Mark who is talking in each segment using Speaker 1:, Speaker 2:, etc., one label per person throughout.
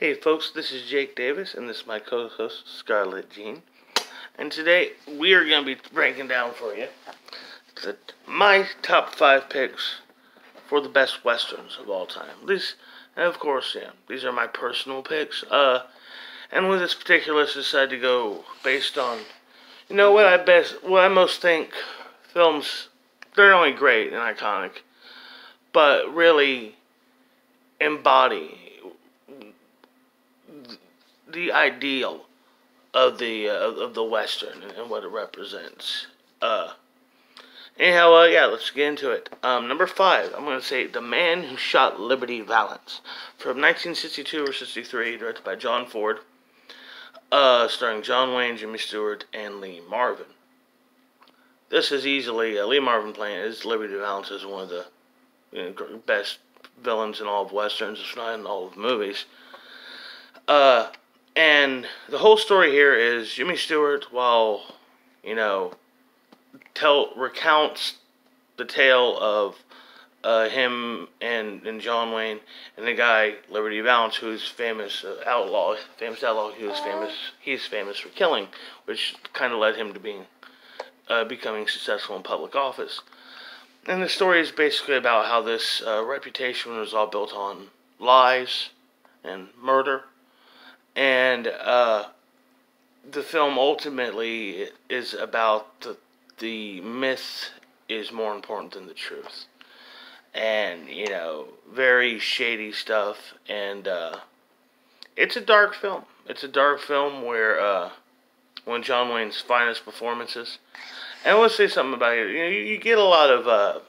Speaker 1: Hey folks, this is Jake Davis, and this is my co-host Scarlett Jean. And today we are going to be breaking down for you the, my top five picks for the best westerns of all time. These, and of course, yeah, these are my personal picks. Uh, and with this particular list, I decided to go based on, you know, what I best, what I most think films. They're only great and iconic, but really embody the ideal of the uh, of the western and what it represents. Uh, anyhow, uh, yeah, let's get into it. Um, number five, I'm going to say "The Man Who Shot Liberty Valance" from 1962 or 63, directed by John Ford, uh, starring John Wayne, Jimmy Stewart, and Lee Marvin. This is easily uh, Lee Marvin playing as Liberty Valance is one of the you know, best villains in all of westerns, if not in all of movies. Uh, and the whole story here is Jimmy Stewart, while you know, tell recounts the tale of uh, him and, and John Wayne and the guy Liberty Valance, who's famous uh, outlaw, famous outlaw. He was famous. He's famous for killing, which kind of led him to being uh, becoming successful in public office. And the story is basically about how this uh, reputation was all built on lies and murder and uh, the film ultimately is about the the myth is more important than the truth, and you know, very shady stuff, and uh, it's a dark film. It's a dark film where uh, one of John Wayne's finest performances. And I want to say something about it. You know, you, you get a lot of uh,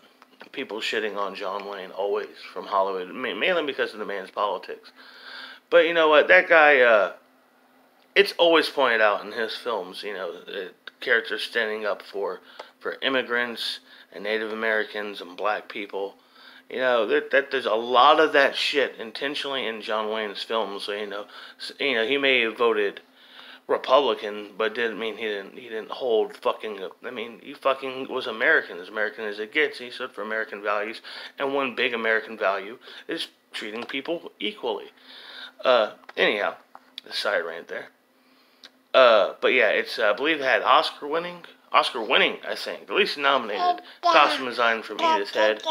Speaker 1: people shitting on John Wayne always from Hollywood, mainly because of the man's politics. But you know what? That guy, uh, it's always pointed out in his films, you know, the characters standing up for, for immigrants and Native Americans and black people. You know, that, that there's a lot of that shit intentionally in John Wayne's films. So, you know, so, you know, he may have voted Republican, but didn't mean he didn't he didn't hold fucking. I mean, he fucking was American, as American as it gets. He stood for American values, and one big American value is treating people equally. Uh, anyhow, the side rant there. Uh, but yeah, it's uh, I believe it had Oscar winning, Oscar winning, I think, at least nominated. Costume design from Edith Head,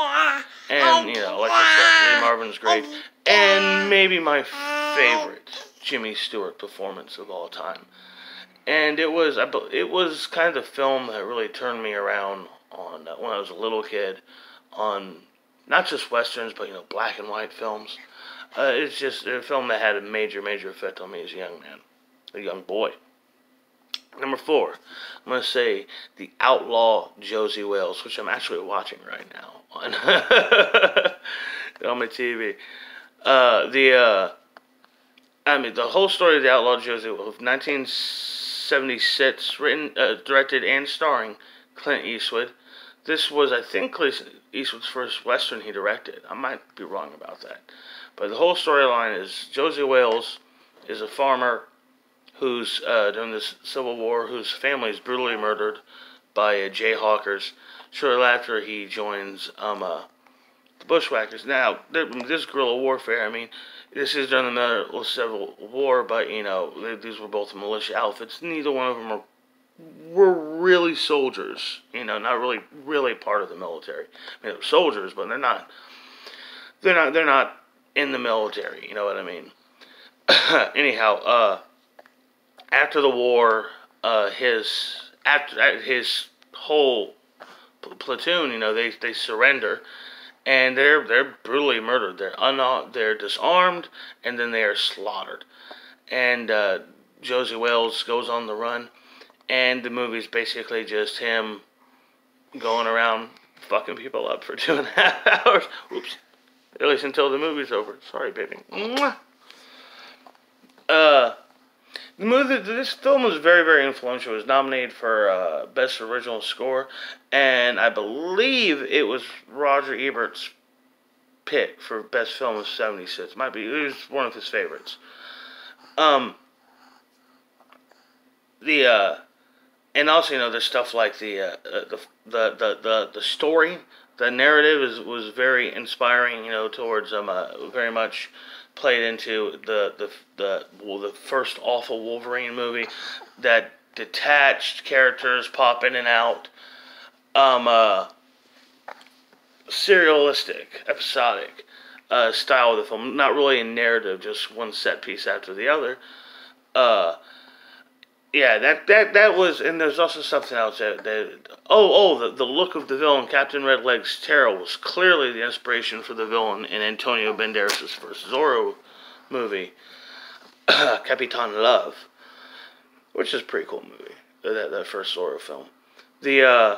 Speaker 1: and you know, like I said, Marvin's great, and maybe my favorite Jimmy Stewart performance of all time. And it was, I, it was kind of the film that really turned me around on uh, when I was a little kid, on not just westerns, but you know, black and white films. Uh, it's just a film that had a major, major effect on me as a young man, a young boy. Number four, I'm going to say The Outlaw Josey Wales, which I'm actually watching right now on, on my TV. Uh, the, uh, I mean, the whole story of The Outlaw Josey Wales, 1976, written, uh, directed, and starring Clint Eastwood. This was, I think, Clint Eastwood's first Western he directed. I might be wrong about that. But the whole storyline is Josey Wales is a farmer who's uh, during the Civil War, whose family is brutally murdered by uh, Jayhawkers. Shortly after, he joins um, uh, the Bushwhackers. Now, this guerrilla warfare, I mean, this is during the Civil War, but you know, these were both militia outfits. Neither one of them are were really soldiers. You know, not really, really part of the military. I mean, they're soldiers, but they're not. They're not. They're not in the military. You know what I mean? Anyhow, uh, after the war, uh, his after uh, his whole pl- platoon, you know, they they surrender, and they're they're brutally murdered. They're un they're disarmed, and then they are slaughtered. And uh, Josey Wales goes on the run, and the movie's basically just him going around fucking people up for two and a half hours. Oops. At least until the movie's over. Sorry, baby. Mwah. Uh, the movie, this film was very, very influential. It was nominated for uh, Best Original Score, and I believe it was Roger Ebert's pick for Best Film of '76. Might be it was one of his favorites. Um, the uh, and also you know there's stuff like the uh, the, the the the the story the narrative is was very inspiring, you know, towards um uh, very much played into the the the well, the first awful Wolverine movie that detached characters pop in and out. Um, uh, serialistic, episodic uh, style of the film. Not really a narrative, just one set piece after the other. Uh, yeah, that that that was, and there's also something else that, that oh oh the the look of the villain, Captain Redleg's Terrill, was clearly the inspiration for the villain in Antonio Banderas' first Zorro movie, Capitan Love, which is a pretty cool movie. That that first Zorro film, the uh,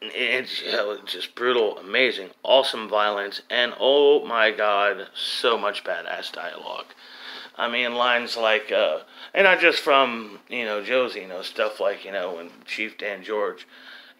Speaker 1: it's just brutal, amazing, awesome violence, and oh my god, so much badass dialogue. I mean, lines like, uh, and not just from you know Josey, you know stuff like you know when Chief Dan George,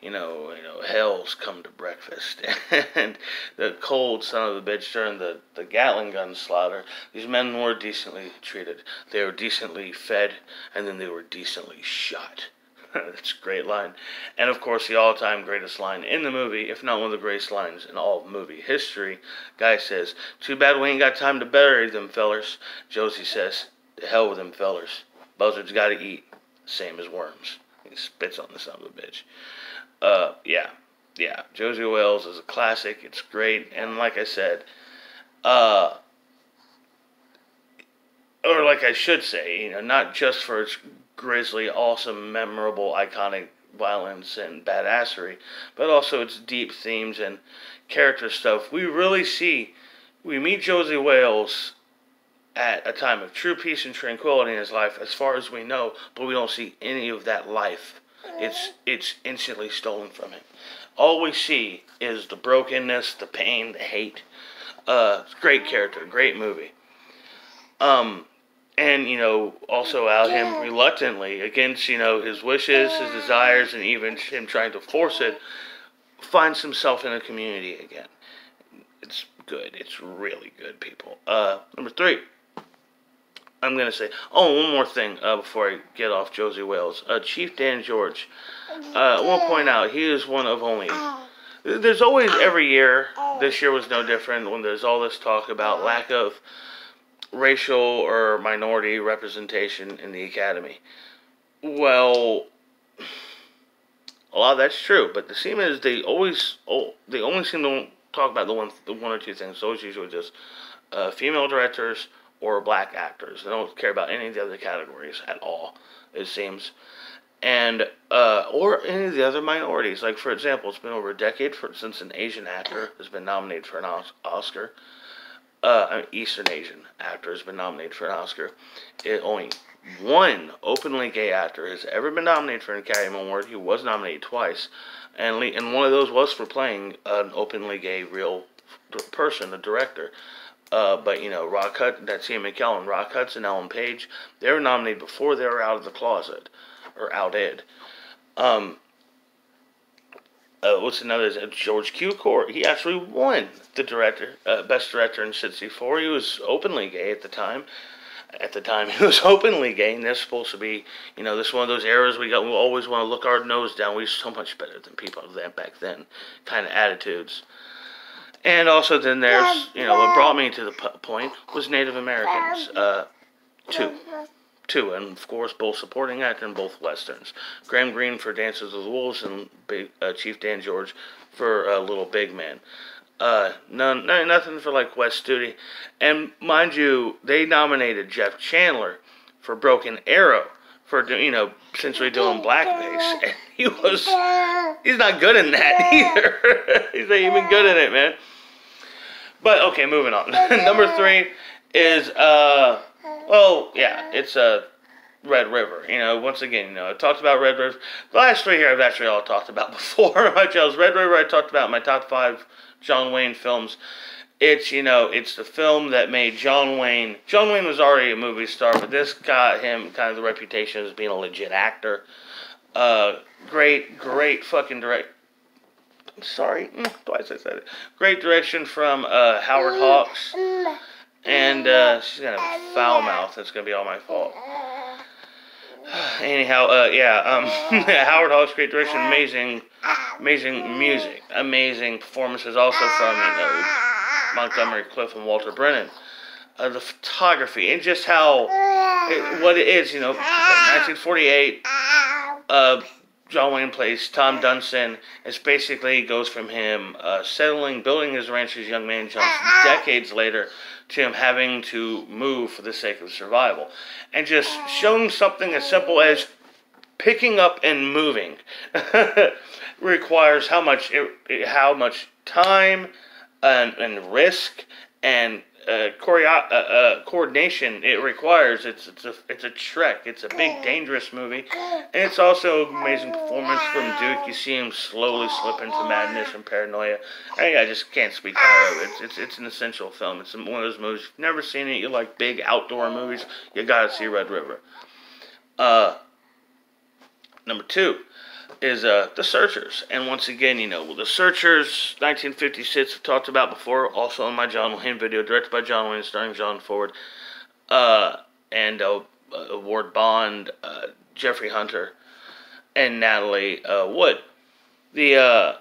Speaker 1: you know, you know, hell's come to breakfast, and the cold son of a bitch during the the Gatling gun slaughter. These men were decently treated. They were decently fed, and then they were decently shot. That's a great line. And of course, the all time greatest line in the movie, if not one of the greatest lines in all movie history. Guy says, Too bad we ain't got time to bury them fellers. Josey says, To hell with them fellers. Buzzards gotta eat, same as worms. He spits on the son of a bitch. Uh, yeah. Yeah. Josey Wales is a classic. It's great. And like I said, uh, or like I should say, you know, not just for its grisly, awesome, memorable, iconic violence and badassery, but also its deep themes and character stuff. We really see, we meet Josey Wales at a time of true peace and tranquility in his life, as far as we know, but we don't see any of that life. It's it's instantly stolen from him. All we see is the brokenness, the pain, the hate. Uh, great character, great movie. Um, and you know also out him reluctantly against you know his wishes his desires and even him trying to force it finds himself in a community again. It's good. It's really good people. Uh number three. I'm gonna say oh one more thing uh, before i get off josey wales. Uh, chief dan george. Uh, i want to point out he is one of only there's always every year this year was no different when there's all this talk about lack of racial or minority representation in the academy. Well, a lot of that's true, but the theme is they always oh, they only seem to talk about the one the one or two things. So it's usually just uh, female directors or black actors. They don't care about any of the other categories at all. It seems. And uh, or any of the other minorities, like for example, it's been over a decade for, since an Asian actor has been nominated for an Oscar uh, Eastern Asian actor has been nominated for an Oscar. It, only one openly gay actor has ever been nominated for an Academy Award. He was nominated twice, and and one of those was for playing an openly gay real person, a director. Uh, but you know, Rock Hudson, that's Ian McKellen, Rock Hudson, Ellen Page, they were nominated before they were out of the closet or outed. Um, uh, what's another? George Cukor. He actually won the director, uh, best director in '64. He was openly gay at the time. At the time, he was openly gay, and that's supposed to be, you know, this is one of those eras we got. We always want to look our nose down. We're so much better than people of that back then, kind of attitudes. And also, then there's, you know, what brought me to the point was Native Americans. Uh, two two, and of course both supporting actor in both westerns. Graham Greene for Dances with Wolves and uh, Chief Dan George for uh, Little Big Man. Uh, none, no, nothing for like Wes Studi, and mind you, they nominated Jeff Chandler for Broken Arrow for you know essentially doing blackface, and he was he's not good in that either. he's not even good in it, man. But okay, moving on. Number three is uh well, yeah, it's a Red River. You know, once again, you know, I talked about Red River. The last three here I've actually all talked about before. my channels. Red River I talked about my top five John Wayne films. It's you know, it's the film that made John Wayne. John Wayne was already a movie star, but this got him kind of the reputation as being a legit actor. Uh, great, great fucking direct. Sorry, mm, twice I said it. Great direction from uh, Howard Hawks. And uh, she's gonna a foul mouth. It's gonna be all my fault. Anyhow, uh, yeah, um, Howard Hawks' great direction, amazing, amazing music, amazing performances also from Montgomery Clift and Walter Brennan. Uh, the photography and just how it, what it is, you know, 1948. Uh, John Wayne plays Tom Dunson. It's basically goes from him uh, settling, building his ranch as young man, jumps decades later to him having to move for the sake of survival, and just showing something as simple as picking up and moving requires how much it, how much time and, and risk and uh, choreo- uh, uh, coordination it requires. It's it's a it's a trek. It's a big dangerous movie, and it's also amazing performance from Duke. You see him slowly slip into madness and paranoia. I, I just can't speak higher of it. It's, it's it's an essential film. It's one of those movies. You've never seen it, you like big outdoor movies, you gotta see Red River. Uh, number two is uh, The Searchers. And once again, you know, The Searchers, 1956, I've talked about before, also in my John Wayne video, directed by John Wayne, starring John Ford, uh, and uh, uh Ward Bond, uh, Jeffrey Hunter, and Natalie uh, Wood. The uh,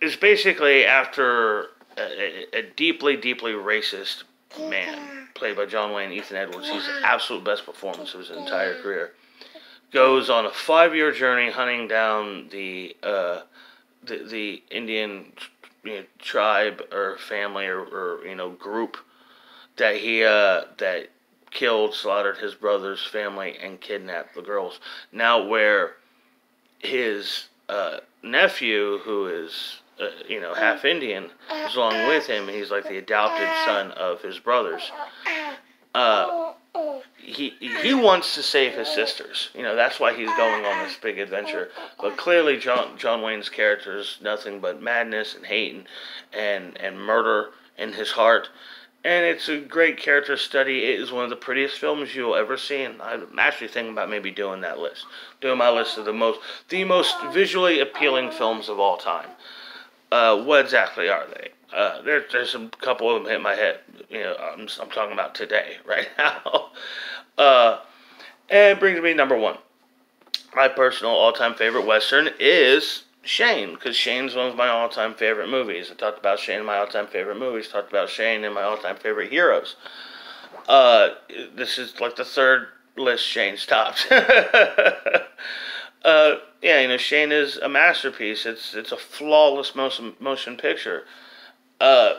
Speaker 1: is basically after a, a, deeply, deeply racist man, played by John Wayne, Ethan Edwards. He's the absolute best performance of his entire career goes on a five year journey hunting down the uh, the, the Indian you know, tribe or family or, or, you know group that he uh, that killed, slaughtered his brother's family and kidnapped the girls. Now where his uh, nephew, who is uh, you know half Indian, is along with him. He's like the adopted son of his brothers. Uh, he he wants to save his sisters. You know, that's why he's going on this big adventure. But clearly, John John Wayne's character is nothing but madness and hate and and, and murder in his heart. And it's a great character study. It is one of the prettiest films you'll ever see, and I'm actually thinking about maybe doing that list, doing my list of the most the most visually appealing films of all time. Uh, what exactly are they? Uh, there, there's a couple of them hit my head. You know, I'm, I'm talking about today, right now. Uh, and brings me number one. My personal all-time favorite western is Shane, because Shane's one of my all-time favorite movies. I talked about Shane in my all-time favorite movies. Talked about Shane in my all-time favorite heroes. Uh, this is like the third list Shane's topped. uh, yeah, you know Shane is a masterpiece. It's it's a flawless motion motion picture. Uh,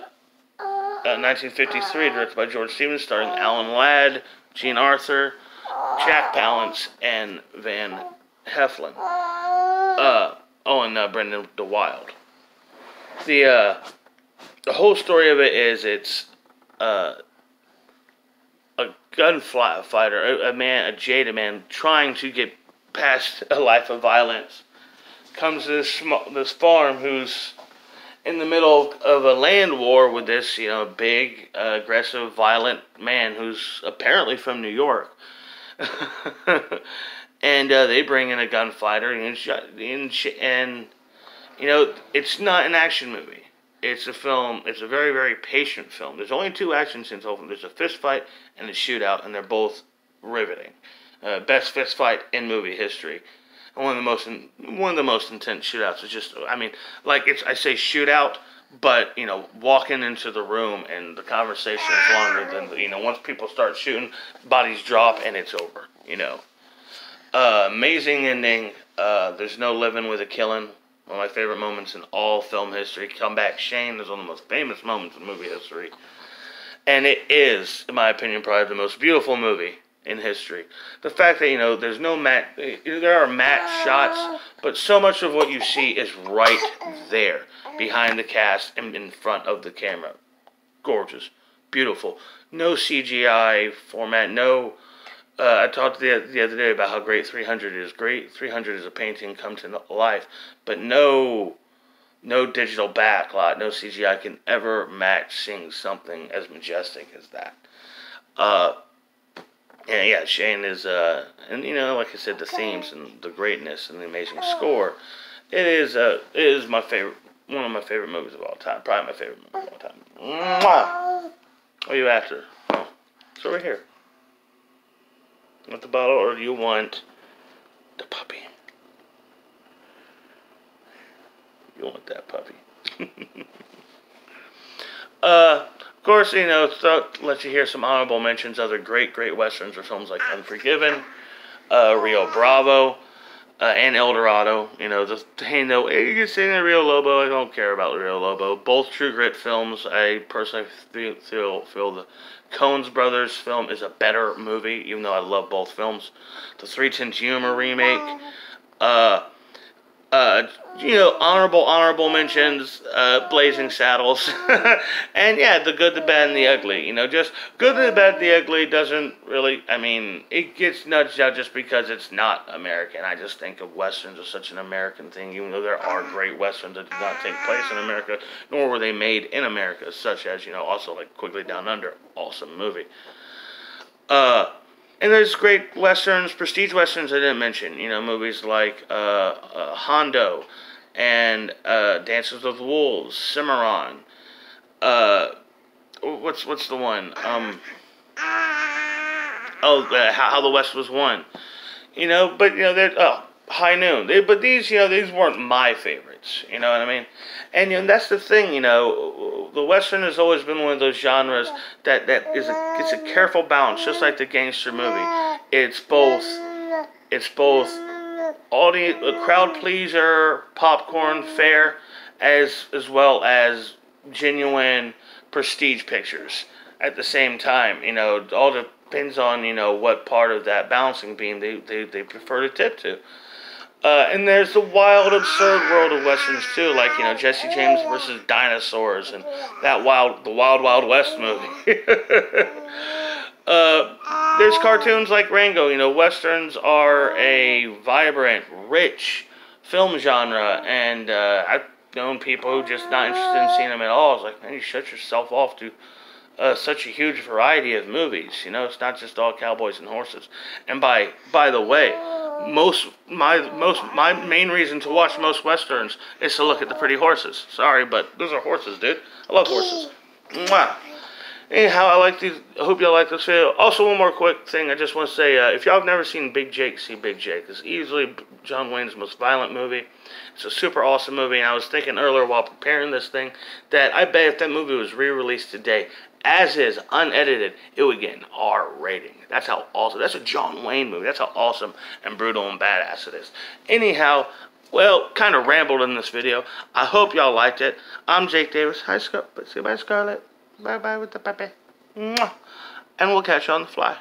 Speaker 1: 1953, uh, directed by George Stevens, starring Alan Ladd, Jean Arthur, Jack Palance, and Van Heflin. Uh, oh, and uh, Brandon DeWilde. The uh, the whole story of it is it's uh, a gunfighter, a, a man, a jaded man, trying to get past a life of violence. Comes to this this farm who's in the middle of a land war with this, you know, big, uh, aggressive, violent man who's apparently from New York. and uh, they bring in a gunfighter, and, and, you know, it's not an action movie. It's a film, it's a very, very patient film. There's only two action scenes open. There's a fist fight and a shootout, and they're both riveting. Uh, best fist fight in movie history one of the most one of the most intense shootouts is just I mean like it's I say shootout but you know walking into the room and the conversation is longer than you know once people start shooting bodies drop and it's over you know. Uh, amazing ending. Uh, there's no living with a killing. One of my favorite moments in all film history. Comeback Shane is one of the most famous moments in movie history. And it is in my opinion probably the most beautiful movie in history. The fact that you know there's no mat, there are matte shots, but so much of what you see is right there behind the cast and in front of the camera. Gorgeous, beautiful. No CGI format. No. Uh, I talked the the other day about how great 300 is. Great 300 is a painting come to life, but no. No digital backlot, no CGI can ever match seeing something as majestic as that. Uh, yeah, yeah, Shane is, uh, and you know, like I said, the themes and the greatness and the amazing score. It is, uh, it is my favorite, one of my favorite movies of all time. Probably my favorite movie of all time. Mwah! What are you after? Oh, it's over here. You want the bottle, or do you want the puppy? You want that puppy. uh, Of course, you know, th- let you hear some honorable mentions. Other great, great westerns or films like Unforgiven, uh, Rio Bravo, uh, and El Dorado. You know, just hey, no, you can say the Rio Lobo. I don't care about the Rio Lobo. Both True Grit films. I personally feel feel, feel the Coens Brothers film is a better movie, even though I love both films. The 3:10 to Yuma remake. Uh, uh, you know, honorable honorable mentions, uh, Blazing Saddles, and yeah, the good, the bad, and the ugly. You know, just good, the bad, the ugly doesn't really. I mean, it gets nudged out just because it's not American. I just think of westerns as such an American thing, even though there are great westerns that did not take place in America, nor were they made in America, such as you know, also like Quigley Down Under, awesome movie. Uh, and there's great westerns, prestige westerns I didn't mention. You know, movies like uh, uh, Hondo and uh, Dances with Wolves, Cimarron. Uh, what's what's the one? Um, oh, how, the West was won. You know, but you know, they're oh, High Noon. They, but these, you know, these weren't my favorites. You know what I mean? And you know, that's the thing. You know, the western has always been one of those genres that that is a it's a careful balance, just like the gangster movie. It's both it's both audience a crowd pleaser, popcorn fare, as as well as genuine prestige pictures at the same time. You know, all depends on you know what part of that balancing beam they they, they prefer to tip to. Uh, and there's the wild, absurd world of westerns too, like you know Jesse James versus dinosaurs and that wild, the Wild Wild West movie. uh, there's cartoons like Rango. You know, westerns are a vibrant, rich film genre, and uh, I've known people who just not interested in seeing them at all. It's like, man, you shut yourself off to uh, such a huge variety of movies. You know, it's not just all cowboys and horses. And by by the way most my most my main reason to watch most westerns is to look at the pretty horses. Sorry, but those are horses, dude. I love horses. Mwah. Anyhow, I like these. I hope y'all like this video. Also, one more quick thing. I just want to say, uh, if y'all have never seen Big Jake, see Big Jake. It's easily John Wayne's most violent movie. It's a super awesome movie, and I was thinking earlier while preparing this thing that I bet if that movie was re-released today, as is, unedited, it would get an R rating. That's how awesome. That's a John Wayne movie. That's how awesome and brutal and badass it is. Anyhow, well, kind of rambled in this video. I hope y'all liked it. I'm Jake Davis. Hi, Scar. Say bye, Scarlett. Bye bye with the pepe. And we'll catch you on the fly.